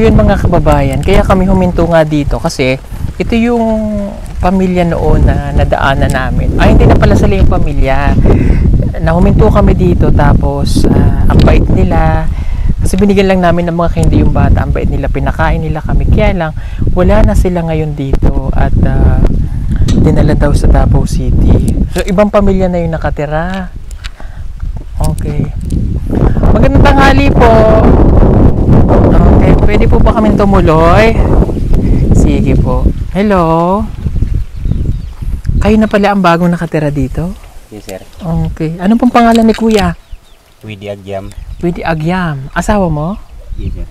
yun mga kababayan, kaya kami huminto nga dito kasi ito yung pamilya noon na nadaanan namin. Ay, hindi na pala sila yung pamilya. Na huminto kami dito tapos ah, ang bait nila. Kasi binigyan lang namin ng mga hindi yung bata. Ang bait nila, pinakain nila kami. Kaya lang, wala na sila ngayon dito at ah, dinala daw sa Davao City. So, ibang pamilya na yung nakatira. Okay. Magandang tanghali po. Pwede po ba kami tumuloy? Sige po. Hello. Kayo na pala ang bagong nakatira dito? Yes, sir. Okay. Ano pong pangalan ni Kuya? Widi Agyam. Pwede Agyam. Asawa mo? Yes, sir.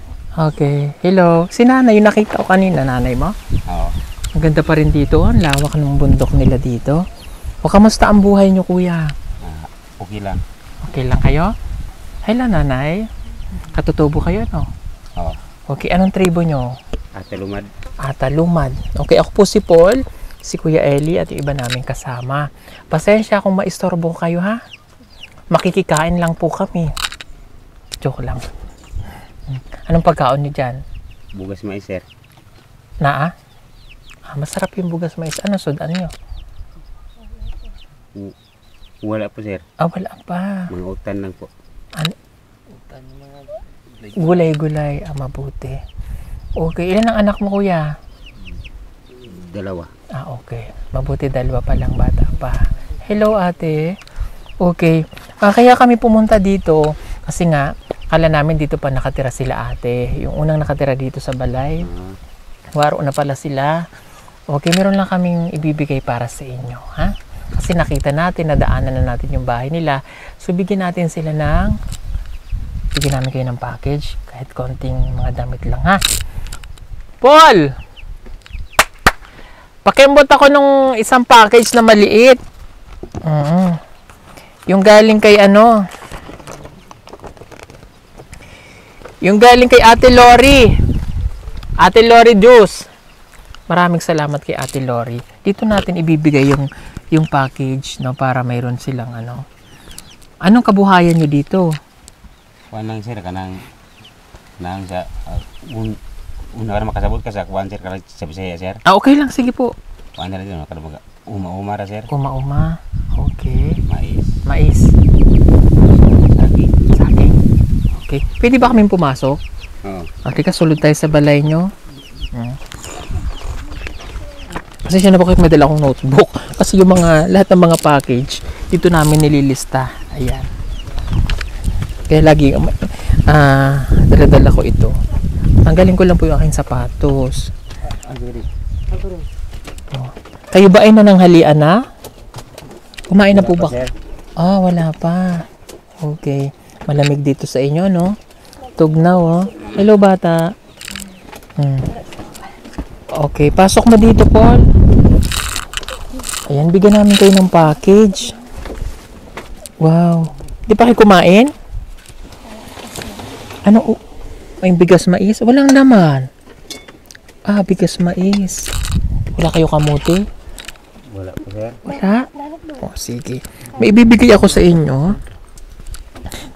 Okay. Hello. Si nanay, yung nakita ko kanina, nanay mo? Oo. Ang ganda pa rin dito. Ang lawak ng bundok nila dito. O kamusta ang buhay niyo, Kuya? Ah, okay lang. Okay lang kayo? Hello, nanay. Katutubo kayo, no? Oo. Okay, anong tribo nyo? Ate Lumad. Ata Lumad. Okay, ako po si Paul, si Kuya Eli at yung iba naming kasama. Pasensya kung maistorbo kayo ha. Makikikain lang po kami. Joke lang. Anong pagkaon niyo dyan? Bugas mais, sir. Naa? Ah, masarap yung bugas mais. Ano sudan niyo? Wala po, sir. Ah, wala pa. Mga utan lang po. Gulay-gulay. Ah, mabuti. Okay, ilan ang anak mo kuya? Dalawa. Ah, okay. Mabuti dalawa pa lang bata pa. Hello, ate. Okay. Ah, kaya kami pumunta dito kasi nga, kala namin dito pa nakatira sila ate. Yung unang nakatira dito sa balay. Ah, Waro na pala sila. Okay, meron lang kaming ibibigay para sa inyo, ha? Kasi nakita natin, nadaanan na natin yung bahay nila. So, bigyan natin sila ng bigyan namin kayo ng package kahit konting mga damit lang, ha? Paul! Pakimbot ako nung isang package na maliit. Mm Yung galing kay ano? Yung galing kay Ate Lori. Ate Lori Juice. Maraming salamat kay Ate Lori. Dito natin ibibigay yung yung package no para mayroon silang ano. Anong kabuhayan nyo dito? Kuwan lang, sir. Kanang, kanang sa, uh, un, una ka makasabot ka sa kuwan, sir. Kanang sa Bisaya, sir. Ah, okay lang. Sige po. Kuwan na sir. Kanang mga uma-uma ra, sir. Uma-uma. Okay. Mais. Mais. Sagi. Saging. Okay. Pwede ba kaming pumasok? Oo. Okay ka, sulod tayo sa balay nyo. Hmm. Kasi siya na po kayo may dala akong notebook. Kasi yung mga, lahat ng mga package, dito namin nililista. Ayan. Kaya lagi, ah, dala-dala ko ito. Tanggalin ko lang po yung aking sapatos. Gari. Kayo ba ay nananghalian na? Kumain na po ba? Ah, wala pa. Okay. Malamig dito sa inyo, no? Tugnaw, oh. Hello, bata. Hmm. Okay, pasok mo dito, Paul. Ayan, bigyan namin kayo ng package. Wow. Di pa kayo kumain? Ano? oh, May bigas mais? Walang naman. Ah, bigas mais. Wala kayo kamuti? Wala po, sir. Wala? O, sige. May ibibigay ako sa inyo.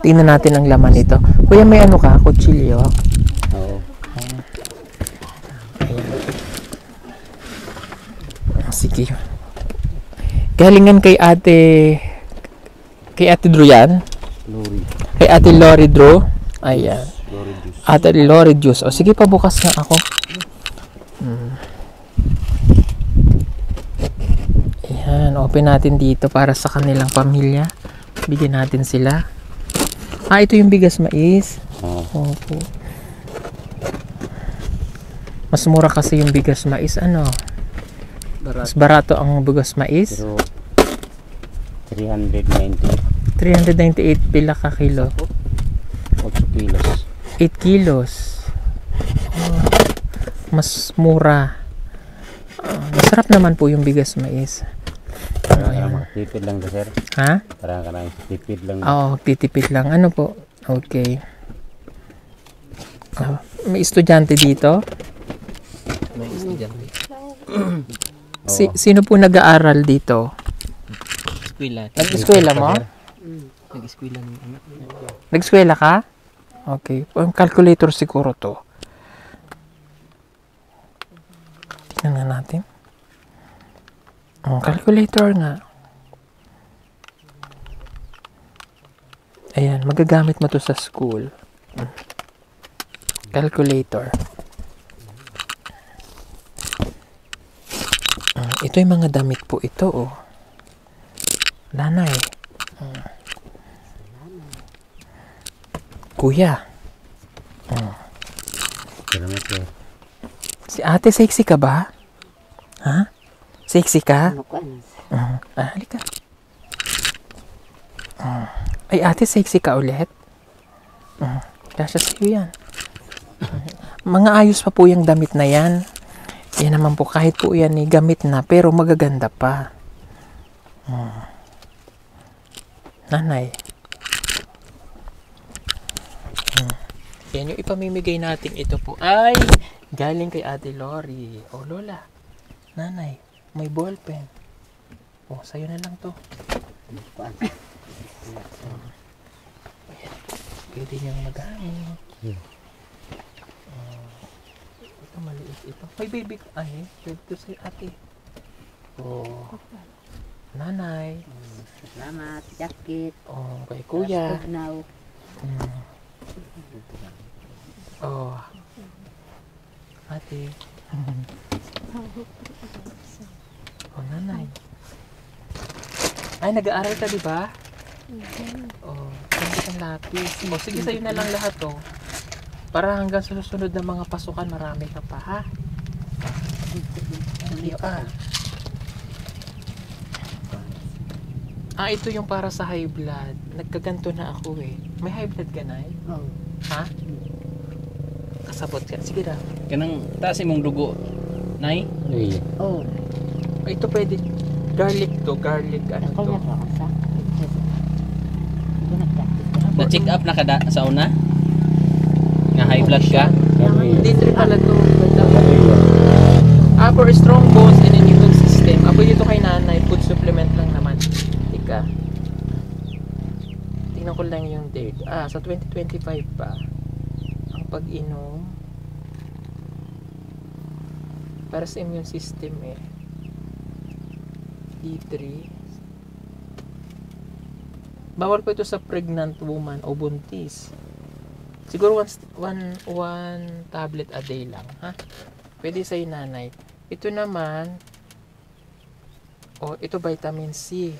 Tingnan natin ang laman nito. Kuya, may ano ka? Kutsilyo? Oo. Ah, Sige. Galingan kay ate... Kay ate Drew yan? Lori. Kay ate Lori Drew? Ayan. Ate Lori Juice. O, sige pa, bukas na ako. Mm. Ayan, open natin dito para sa kanilang pamilya. Bigyan natin sila. Ah, ito yung bigas mais. Oo. Opo. Mas mura kasi yung bigas mais, ano? Mas barato ang bigas mais. Pero, 390. 398 pila ka kilo. 8 kilos. 8 kilos. Oh, mas mura. Ah, masarap naman po yung bigas mais. Para ka na tipid lang to, sir. Ha? Para ka na tipid lang. Oo, titipid lang. Ano po? Okay. Ah, may estudyante dito? May estudyante. Si, sino po nag-aaral dito? Eskwela. Nag-eskwela mo? Nag-eskwela Nag-eskwela ka? Okay. Ang calculator siguro to. Tignan nga natin. Oh, calculator nga. Ayan, magagamit mo to sa school. Calculator. Mm, ito yung mga damit po ito, oh. Nanay. Mm. Kuya, Salamat sir. si ate sexy ka ba? Ha? Sexy ka? Ko? Mm. Ah, halika. Mm. Ay, ate, sexy ka ulit? Mm. Kasya sa'yo yan. Mga ayos pa po yung damit na yan. Yan naman po, kahit po yan eh, gamit na, pero magaganda pa. Mm. Nanay. Yan yung ipamimigay natin ito po ay galing kay Ate Lori. O Lola, nanay, may ballpen. O, sa'yo na lang to. Kuan. Pwede niyang magamit. Oh, ito maliit ito. May baby ko. Ay, share to sa ate. Oh. Nanay. Salamat. Jacket. Oh, kay kuya. Now. Mm. Oh. Ate. oh, nanay. Ay, nag-aaral ka, di ba? Oh, hindi kang lapis. O, sige, sa'yo na lang lahat, oh. Para hanggang sa susunod na mga pasukan, marami ka pa, ha? Hindi pa. Ah, ito yung para sa high blood. Nagkaganto na ako, eh. May high blood ka, Nay? Oh. Ha? Kasabot ka. Sige na. Kanang taas imong dugo. Nay? Uy. Oh. Ito pwede. Garlic to. Garlic ano Ako to. na ko sa. Ito na jacket. Na check up na kada sa una? Nga high blood ka? D3 pala to. Ah, for strong bones and an immune system. Apo dito kay nanay. Food supplement lang naman. Tika. Tingnan ko lang yung date. Ah, sa 2025 pa. Ang pag-inom. Para sa immune system eh. D3. Bawal po ito sa pregnant woman o buntis. Siguro one, one, one tablet a day lang, ha? Pwede sa nanay. Ito naman, oh, ito vitamin C.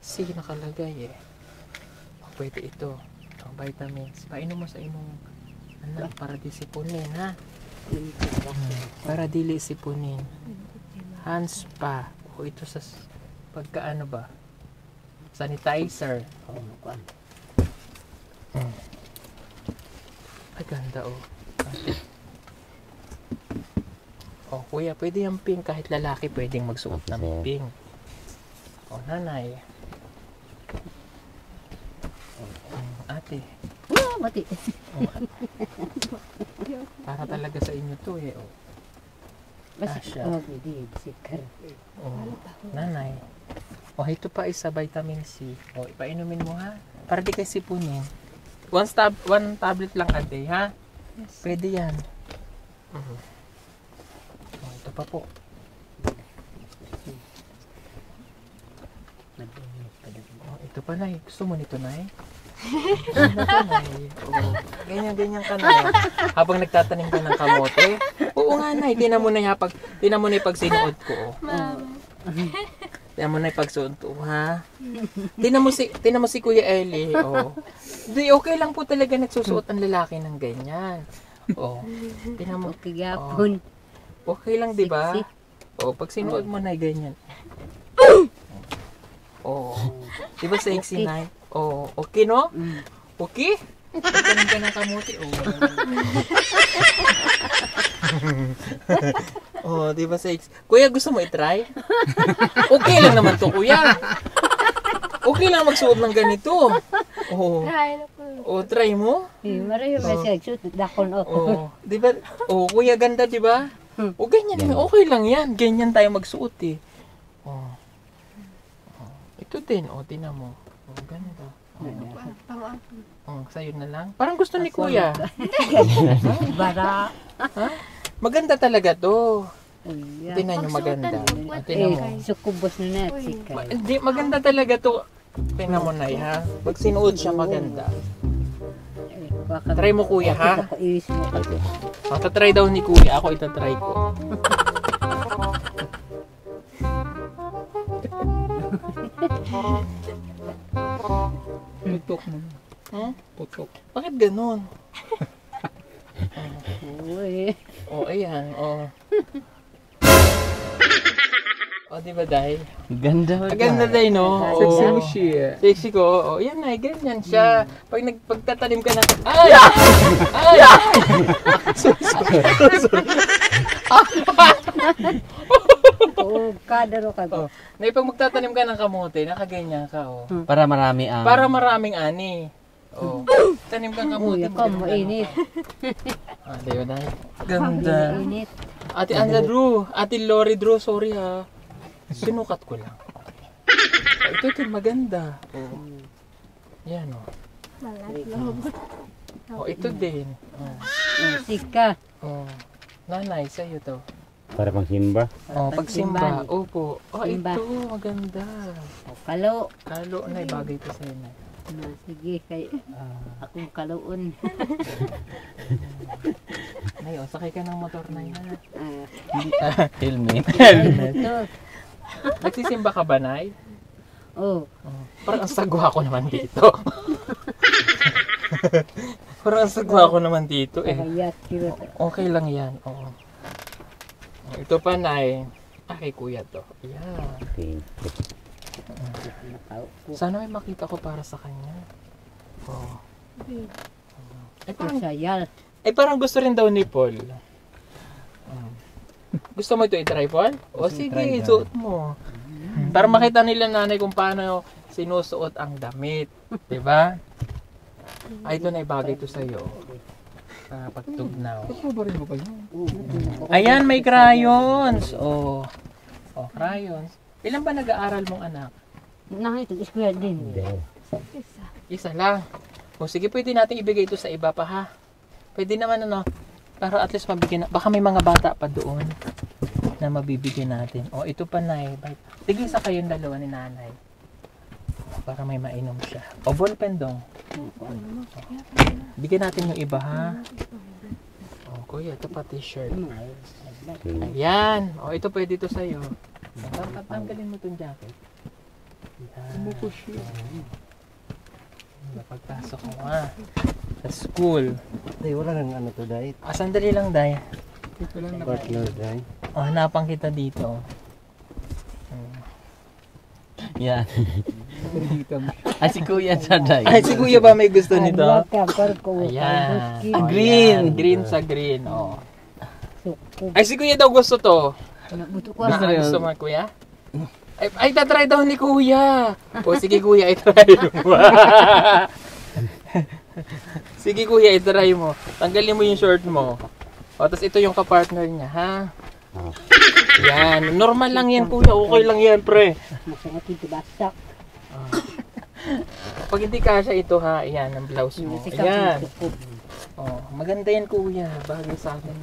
C nakalagay eh. Pwede ito. Oh, vitamins. Painom mo sa imong anak para di sipunin, ha? Para dili sipunin. Hands pa. O ito sa s- pagkaano ba? Sanitizer. Oh, kuan. Ay, ganda oh. Oh, kuya, pwede yung pink. Kahit lalaki pwedeng magsuot ng pink. Oh, nanay. Ate, Oh, mati. para talaga sa inyo to eh. Oh, Basi. Asya. Oh, pwede. Sikar. oh. nanay. Oh, ito pa isa vitamin C. Oh, ipainumin mo ha. Para di kayo sipunin. One, tab one tablet lang a day, ha? Pwede yan. Mhm. Oh, ito pa po. Oh, ito pa, Nay. Gusto mo nito, Nay? Oh, ganyan-ganyan ka na. Habang nagtatanim ka ng kamote. Oo nga, Nay. Tinan mo na yung pag, tinan mo na yung pagsinuot ko. Oh. Tinan mo na yung pagsuot ko, ha? Tinan mo si, tinan mo si Kuya Eli. Oh. Di, okay lang po talaga nagsusuot ang lalaki ng ganyan. Oh. Tinan mo. Okay, gapon. Okay lang, di ba? Sexy. O, pag sinuot mo na ganyan. Oo. Di ba sexy Okay. na? Oo. Okay, no? Mm. Okay? Pagkanin ka ng kamuti. Oo. oh, di ba sexy? Kuya, gusto mo i-try? Okay lang naman to, kuya. Okay lang magsuot ng ganito. Oo. Oh, try mo? Eh, marayo ba siya? Shoot, dakon ako. Oo. Di ba? Oh, kuya, ganda, di ba? Hmm. O, ganyan. Okay lang yan. Ganyan tayo magsuot eh. Oh. oh. Ito din. O, tinan mo. O, ganda. Oh, sa'yo na lang. Parang gusto ni kuya. Bara. Maganda talaga to. Uy, yan. Tingnan nyo maganda. Ah, Tingnan Eh, mo. sukubos na na. Ma- Hindi, maganda talaga to. Tingnan mo na ha. Pag sinuot siya maganda. Eh, Try mo kuya ha. Baka iis mo. O, tatry daw ni kuya. Ako itatry ko. Putok mo. Hmm? Putok. Bakit ganun? Uy. O, ayan. O. O, di ba, Day? Ganda ba? Ang ganda, Day, no? Sexy Oo. mo siya. Sexy ko. O, yan na. Ganyan siya. Pag nagpagtatanim ka na, ay! Ay! Oo, kadaro ka. Oh, na pag magtatanim ka ng kamote, nakaganyan ka, oh. Para marami ang... Para maraming ani. Oh. Tanim kang kamote. Uy, ako, mainit. Ah, di ba dahil? Ganda. Mainit. Ate Anda Drew, Ate Lori Drew, sorry ha. Sinukat ko lang. Oh, ito ito, maganda. Oh. Yan, oh. Oh, ito din. Oh. Oh, Sika. oh. Nanay, sa'yo to. Para pang simba. Oh, pagsimba. Pagsimbahan. Opo. Oh, Simba. ito, maganda. O, kalo. Kalo, nay, bagay to sa'yo, nay. Na, sige, kay akong kaloon. Nay, oh, sakay ka ng motor na yan. Ah, Helmet. ito. Nagsisimba ka ba, Nay? Oh, Oh, parang ang sagwa ko naman dito. parang ang sagwa ko naman dito eh. Okay lang yan. Oo. Ito pa, Nay. Ah, kay kuya to. Yeah. Okay. Sana may makita ko para sa kanya. Oh. Ay, parang, Sayal. ay, parang gusto rin daw ni Paul. Oh. Gusto mo ito i-try, Paul? O sige, suot mo. Para makita nila nanay kung paano sinusuot ang damit. 'Di ba? Ay, ito na ibagay to sa'yo. Sa pagtugnaw. Paparin mo yun. Ayan, may crayons. Oh. Oh, crayons. Ilan ba nag-aaral mong anak? Nakita, eskwela din. Isa lang. O sige, pwede natin ibigay ito sa iba pa ha. Pwede naman ano, para at least mabigyan na. Baka may mga bata pa doon na mabibigyan natin. O ito pa na eh. Sige, isa kayong dalawa ni nanay. Para may mainom siya. O ballpen dong. Bigyan natin yung iba ha. O kuya, ito pa t-shirt. Ayan. O ito pwede ito sa'yo. Tang- Tanggalin mo itong jacket. Ayan. Napagpasok mo ha. Sa school. Ay, wala nang ano to, Day. Ah, sandali lang, Day. Ito lang na. Partner, Day. Oh, hanapan kita dito. Yan. Ay, si Kuya Chaday. Ay, si Kuya ba may gusto nito? Ayan. Oh, green. Green sa green. Oh. suko. Ay, si Kuya daw gusto to. Ah, Gusto rin. gusto mo, Kuya? Ay, ay, tatry daw ni Kuya. O, sige, Kuya, itry mo. sige, Kuya, itry mo. Tanggalin mo yung short mo. O, tapos ito yung kapartner niya, ha? Ah. Yan. Normal lang yan, Kuya. Okay lang yan, pre. Masakit tibasak. Pag hindi kasha ito, ha? Yan, ang blouse mo. Ayan. Oh, maganda yan, Kuya. Bagay sa akin.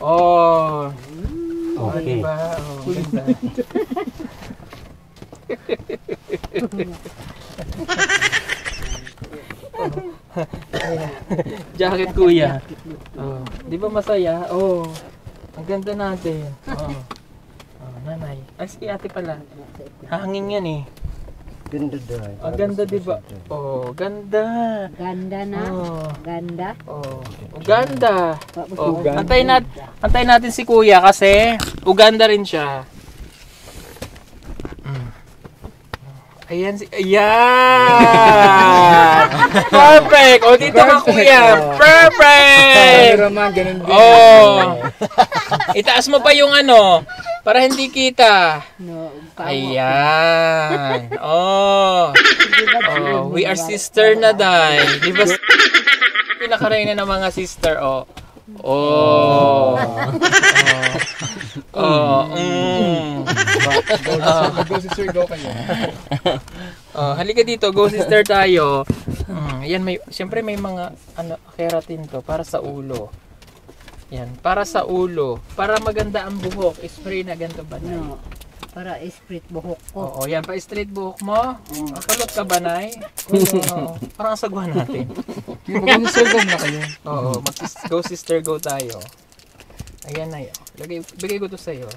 Oh. Oh, Okay. diba? Oh, ganda. Ayan. Jacket kuya. Oh, di ba masaya? Oh. Ang ganda natin. Oh. Oh, nanay. Ay, si ate pala. Hanging yan eh. Ganda, Day. Ang ganda, di ba? Oh, ganda. Ganda na. Oh. Ganda. Oh, Uganda. Oh, Uganda. antayin nat antayin natin si Kuya kasi Uganda rin siya. Mm. Ayan si Ayan! Perfect! O dito ka Kuya! Perfect! Cameraman, ganun din. Oh! Itaas mo pa yung ano para hindi kita. No, Ayan. Oh. Oh, we are sister na dahil. Di ba? Pinakarayna ng mga sister, oh. Oh. Oh. Oh. Mm. Go si Sir, go kayo. Oh, halika dito, go sister tayo. Mm, yan may siyempre may mga ano keratin to para sa ulo. Yan, para sa ulo. Para maganda ang buhok. Spray na ganito ba? No. Para sprit buhok ko. Oo, yan pa straight buhok mo. Oh. Kulot ka ba, Nay? Oo. Parang ang sagwa natin. Mag-instagram na kayo. Oo, mag go sister go tayo. Ayan na yun. Lagay, bigay ko to sa'yo.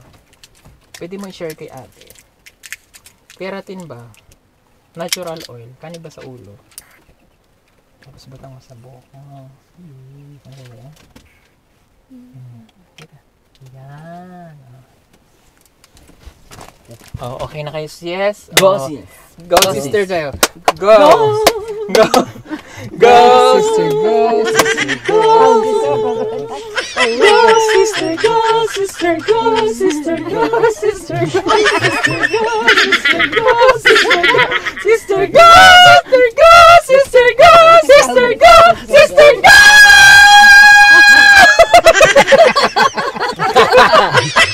Pwede mo i-share kay ate. Keratin ba? Natural oil. Kani ba sa ulo? Tapos batang mo sa buhok mo. Ano ba yan? Hmm. Teka. Oh, okay na kayo. Yes. Go, oh. sis. Go, go sister tayo. Go. Go. Go. Go, sister. Go, sister. Go. Go, sister. Go, sister. Go, sister. Go, sister. Go, sister. Go, sister. Go, sister. Sister. Go, sister. Go, sister. Go, sister. Go, sister. Go.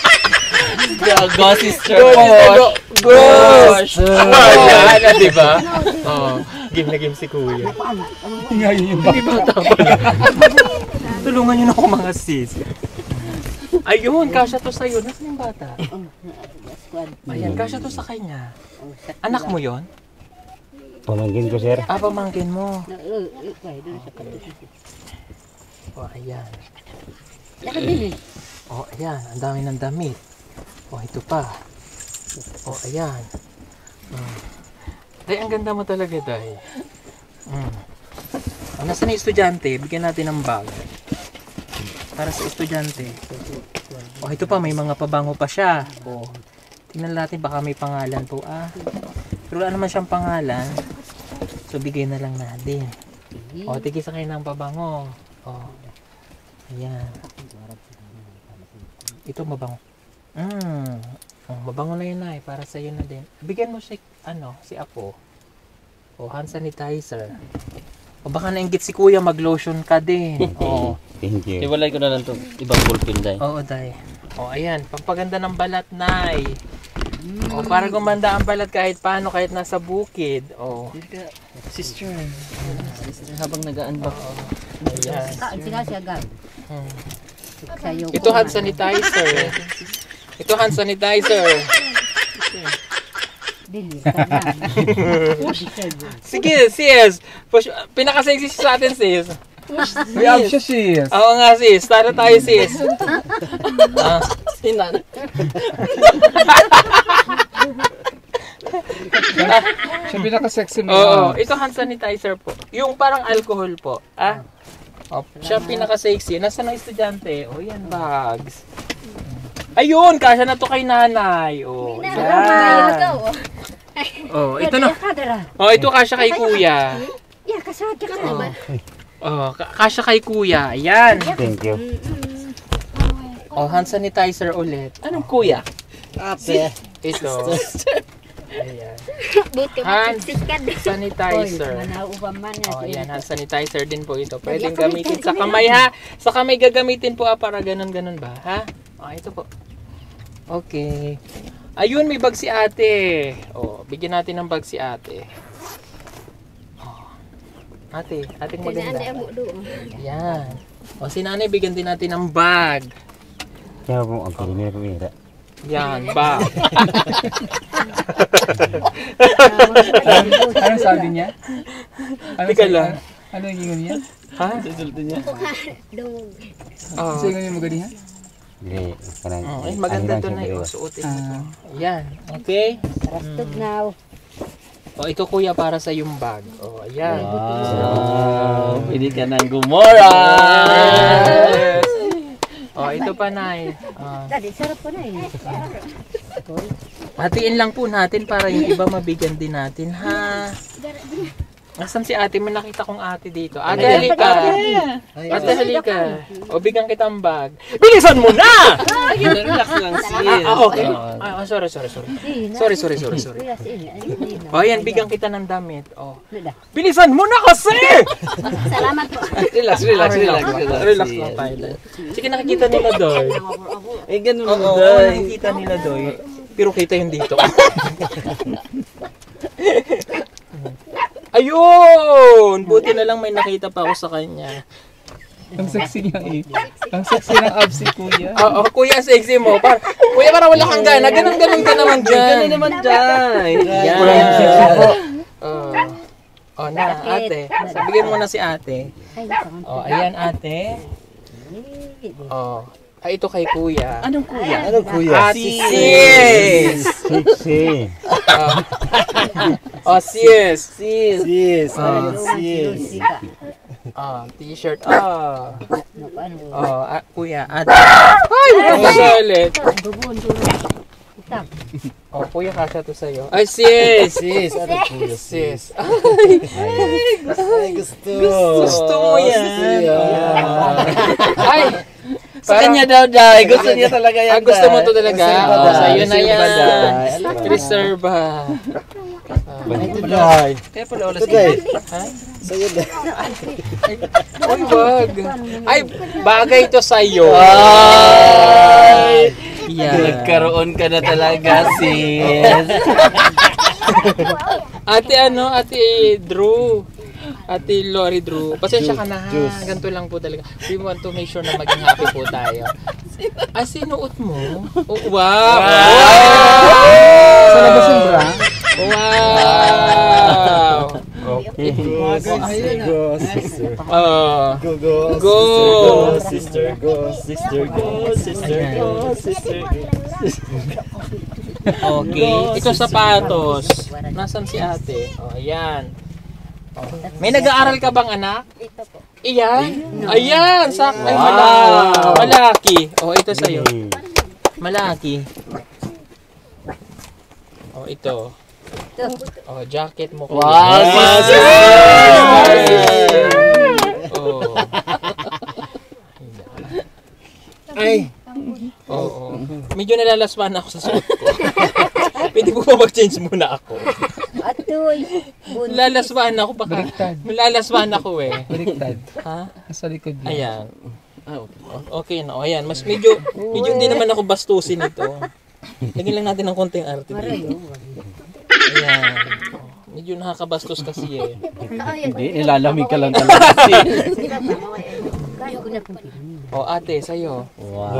Go, sister, go. Gosh. Ayan na, di ba? Oh, game na game si Kuya. Ngayon yung Hindi bata Tulungan niyo na ako mga sis. Ayun, kasya to sa'yo. Nasaan yung bata? Ayan, kasya to sa kanya. Anak mo yon? Pamangkin ko sir. Ah, pamangkin mo. Oh, ayan. Laka din eh. O, oh, ayan. Ang dami ng damit. Oh, ito pa. Oh, ayan. Mm. Day, ang ganda mo talaga, Day. Mm. O, nasaan yung estudyante? Bigyan natin ng bag. Para sa estudyante. O, ito pa. May mga pabango pa siya. O, tingnan natin. Baka may pangalan po. Ah. Pero wala naman siyang pangalan. So, bigay na lang natin. O, tigisa kayo ng pabango. O, ayan. Ito mabango. Mm. Oh, mabango na yun ay para sa iyo na din. Bigyan mo si ano, si Apo. O hand sanitizer. O baka nainggit si Kuya mag-lotion ka din. Oo. Thank you. Iwalay ko na lang to ibang ballpen dahil. Oo, Day. O ayan, pampaganda ng balat, Nay. O para gumanda ang balat kahit paano, kahit nasa bukid. O. Sister. Sister, habang nag-unbox. Ayan. Kaan sila siya gan. Hmm. Sayo Ito hand sanitizer. Ito hand sanitizer. Sige, sis. Push, pinaka-sexy sa atin, sis. May ab siya sis. Oo nga, sis. Tara tayo, sis. Ah, Sinan. Siya pinaka-sexy mo. Oo, ito hand sanitizer po. Yung parang alcohol po. Ah? Oh, siya pinaka-sexy. Nasaan ang estudyante? Oh, yan, bags. Ayun, kasya na to kay nanay. Oh, yan. Oh, ito na. Oh, ito kasya kay kuya. Ya, kasada ka naman. Oh, ka- kasya kay kuya. Ayan. Thank you. Oh, hand sanitizer ulit. Anong kuya? Ate. Ito. Ayan. Hand sanitizer. Oh, ayan, hand sanitizer din po ito. Pwedeng gamitin sa kamay ha. Sa kamay gagamitin po ah, para ganun-ganun ba, ha? Oh, ito po. Okay. Ayun, may bag si ate. Oh, bigyan natin ng bag si ate. Oh. Ate, ating maganda. Yan. O, si nanay, bigyan din natin ng bag. Kaya po ang kalimero mira. Yan, bag. Ano sabi niya? Ano Teka sabi- lang. Ano yung ingon niya? ha? Susulto niya. Oh. Kasi ingon niya maganihan? Dili, kanang Oh, maganda to na dalawa. yung suotin mo to. Ah. Ayan, okay? Rastog now. O, ito kuya para sa yung bag. O, ayan. Wow. Pwede ka ng gumora. Yes! O, ito pa, Nay. Ah, Dali, sarap po na eh. hatiin lang po natin para yung iba mabigyan din natin, ha? Nasaan si ate? May nakita kong ate dito. Ate, halika. Ate, halika. O, bigyan kita ang bag. Bilisan mo na! Relax lang sis. Ah, okay. Ah, ah, sorry, sorry, sorry. Sorry, sorry, sorry, sorry. O, ayan, bigyan kita ng damit. O. Bilisan mo na kasi! Salamat po. Relax, relax, relax. Relax lang tayo. Sige, nakikita nila doy. Eh, ganun oo, Day. nakikita nila doy. Pero kita yung dito. Ayun! Buti na lang may nakita pa ako sa kanya. Ang sexy niya eh. Ang sexy ng abs si kuya. Oo, kuya, sexy mo. Par kuya, parang wala kang gana. Ganun-ganun ka naman dyan. Ganun naman dyan. Yan. Oh. Oh, na, ate. Sabihin mo na si ate. Oh, ayan, ate. Oh. Ay, ito kay kuya. Anong kuya? Ano kuya? Ate sis! Sexy. Oh, sis! Sis. Sis, Ah. ano sis? Oh, t-shirt. Oh. Ano? Oh, ah, kuya, ate. Ay. Itak. Oh, kuya, kasha to sa'yo. Ay, sis! Sis, ano kuya? Sis. Ay, gusto. Gusto mo yan. Ay! Sa kanya daw, Day. Gusto niya talaga yan, Ah, gusto mo Day. to talaga? Reserva, Oh, Day. sa'yo na Reserva, yan. Day. Reserva. Ay, Kaya pala ulas today. Ha? Sa'yo na. Ay, wag. Ay, bagay to sa'yo. Ay! Yan. Nagkaroon ka na talaga, sis. Ate ano, ate Drew. Ate Lori Drew. Pasensya ka na ha. Juice. Ganito lang po talaga. We want to make sure na maging happy po tayo. Ah, sinuot mo? Oh, wow! Sa labas yung bra. Wow! Okay. Go, sister. Go, sister. Oh. Go, go, Go. sister. Go, sister. Go, sister. Go, sister. Okay. Ito sapatos. Nasaan si ate? Oh, ayan. Oh. May nag-aaral ka bang anak? Ito po. Iyan. Ayan. Sak ay Wow. malaki. Malaki. Oh, ito sa'yo. Malaki. Oh, ito. Oh, jacket mo. Wow, sis. Oh. Ay, Oo. Medyo nalalaswan ako sa suot ko. Pwede po ba mag-change muna ako? Atoy. Bun. Lalaswan ako baka. Baliktad. Lalaswan ako eh. Baliktad. Ha? Nasa likod niya. Ayan. O- Okay na. O, ayan. Mas medyo, medyo hindi naman ako bastusin ito. Lagyan lang natin ng konting arte dito. Ayan. Medyo nakakabastos kasi eh. Hindi, nilalamig ka lang talaga, sis. Kaya ko na pumili. O ate, sa'yo. Wow.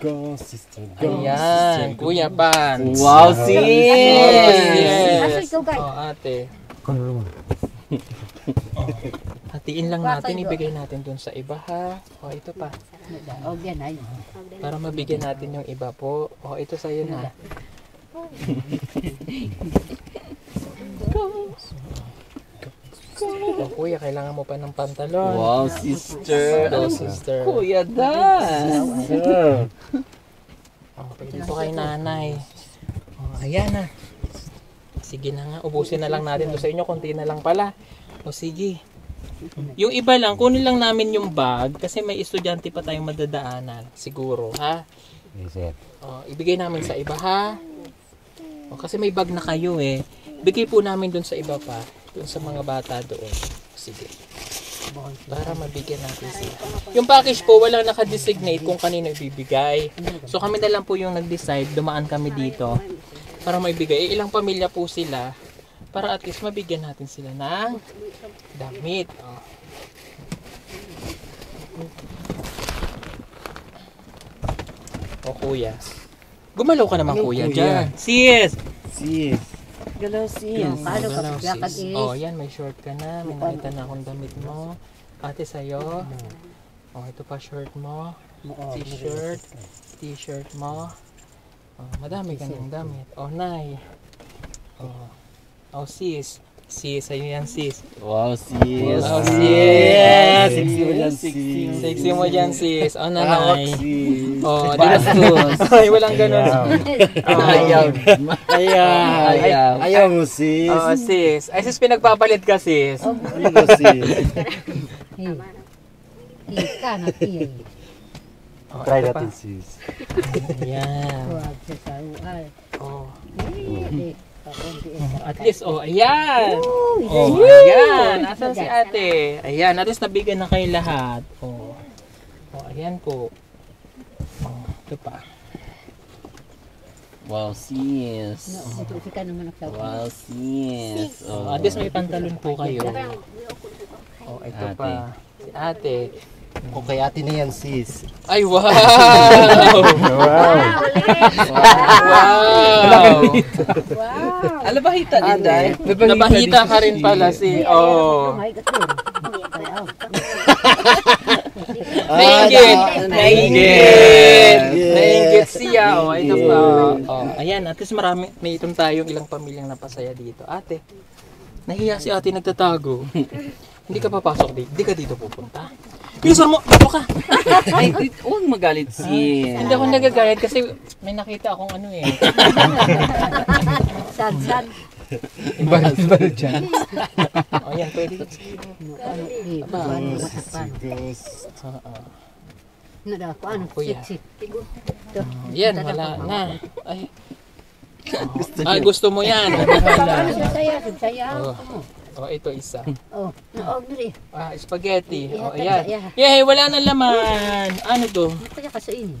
Go, sister. Go. Ayan. Kuya Pans. Wow, Oh, sis. yes. Asa ikaw guys? O ate. Oh. Hatiin lang natin, ibigay natin dun sa iba ha. O ito pa. O yan ay. Para mabigyan natin yung iba po. O ito sa'yo na. O kuya, kailangan mo pa ng pantalon. Wow, sister. Hello, sister. Kuya Dan. Yeah. Okay, dito kay nanay. O, ayan na. Sige na nga, ubusin na lang natin to sa inyo. Konti na lang pala. O sige. Yung iba lang, kunin lang namin yung bag kasi may estudyante pa tayong madadaanan. Siguro, ha? Yes, sir. O, ibigay namin sa iba, ha? O, kasi may bag na kayo eh. Bigay po namin dun sa iba pa. Dun sa mga bata doon. Sige. Para mabigyan natin sila. Yung package po, walang nakadesignate kung kanino ibibigay. So kami na lang po yung nag-decide, dumaan kami dito para maibigay. Eh, ilang pamilya po sila para at least mabigyan natin sila ng damit. Oh. O kuya. Gumalaw ka naman Anong kuya, kuya? dyan. Sis! Sis. Galaw, sis. Paano ka Gumalaw, paglakad sis. eh? Oh, yan, may short ka na. May nakita na akong damit mo. Ate, sa'yo. Oh, ito pa shirt mo. T-shirt. T-shirt mo. Oh, madami ka ng damit. Oh, nay. Oh, oh sis. Sis, sa'yo yan, sis. Wow, sis. Wow, sis. Yes. Sexy mo dyan, Sexy. sis. Sexy mo dyan, sis. Oh, Awak, nanay. sis. Oh, di ba? Ay, walang ganun. Oh, Ayaw. Ayan. Ay, Ayaw. Ayaw mo, sis. Oh, sis. Ay, sis, pinagpapalit ka, sis. Ayaw mo, sis. Ika na. Oh, Try natin, sis. Ayan. Saual. Oh. At least, oh, ayan. Oh, ayan. Asan si ate? Ayan, at least nabigyan na kayo lahat. Oh. Oh, ayan po. Oh, ito pa. Wow, sis. Wow, sis. Oh, at least may pantalon po kayo. Oh, ito pa. Si ate. Okay, ate na yan, sis. Ay, wow! wow! wow! Alabahita din, Day. Nabahita ka rin pala si... Oh. my God. Nainggit! Nainggit! Nainggit siya. Oh, ito pa. Oh, ayan, at least marami, may itong tayong ilang pamilyang napasaya dito. Ate, nahiya si ate nagtatago. Hindi ka papasok dito. Hindi ka dito pupunta. Bilisan mo! Dito ka! Ay, di- huwag magalit, sis. Hindi ako nagagayad kasi may nakita akong ano eh. Sad, sad. Balit-balit dyan. Oh, ayan, pwede. Ano, eh, paano, matakpan. Ano Kuya. Yan, wala na. Ay. Ay, gusto mo yan. Saya, saya. Oh. oh, ito isa. Oh, naog na rin. Ah, spaghetti. Oh, Yeah, ayan. yeah. Yay, wala na laman. Ano to? Kaya ka sa ini.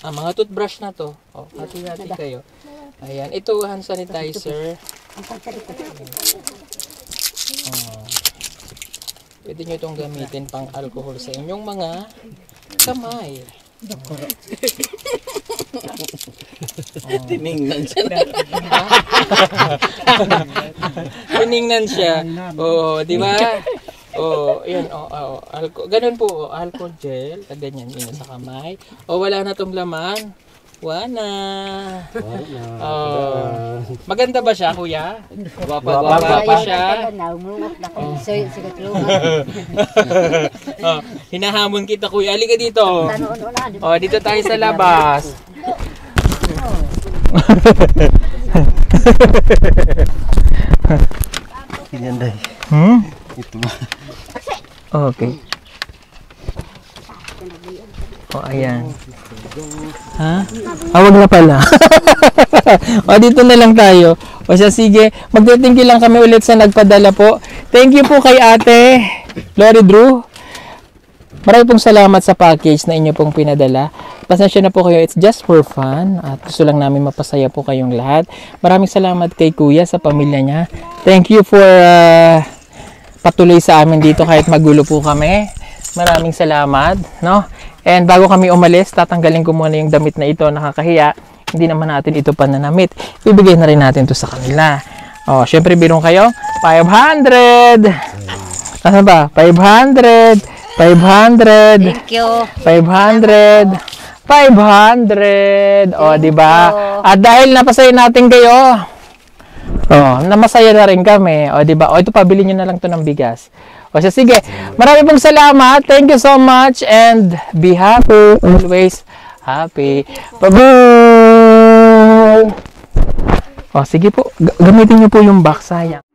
Ah, mga toothbrush na to. Oh, hati-hati kayo. Ayan, ito hand sanitizer. Oh. Pwede nyo itong gamitin pang alcohol sa inyong mga kamay. Tiningnan siya na. Tiningnan siya. Oo, di ba? Oo, yan. Oh, oh, alco ganun po, oh, alcohol gel. Ganyan yun sa kamay. O, wala na tong laman. Wala. Oh. Maganda ba siya, kuya? Gwapa. pa siya. Luma. oh, hinahamon kita, kuya. Halika dito. Oh, dito tayo sa labas. Ganyan, day. Hmm? Ito ba? Okay. Oh, ayan. Ha? Ah, wag na pala. o, dito na lang tayo. O siya, sige. Magte-thank you lang kami ulit sa nagpadala po. Thank you po kay ate, Lori Drew. Marami pong salamat sa package na inyo pong pinadala. Pasensya na po kayo, it's just for fun. At gusto lang namin mapasaya po kayong lahat. Maraming salamat kay kuya sa pamilya niya. Thank you for uh, patuloy sa amin dito kahit magulo po kami. Maraming salamat, no? And bago kami umalis, tatanggalin ko muna yung damit na ito, nakakahiya. Hindi naman natin ito pananamit. Ibigay na rin natin to sa kanila. Oh, syempre birong kayo, 500. Ano ba? 500. 500. Thank you. 500. 500. O, di ba? At dahil napasaya natin kayo, oh, namasaya na rin kami. O, di ba? O, ito pabili nyo na lang to ng bigas. O, siya, sige. Marami pong salamat. Thank you so much and be happy. Always happy. Bye-bye! O, sige po. Gamitin nyo po yung box. Sayang.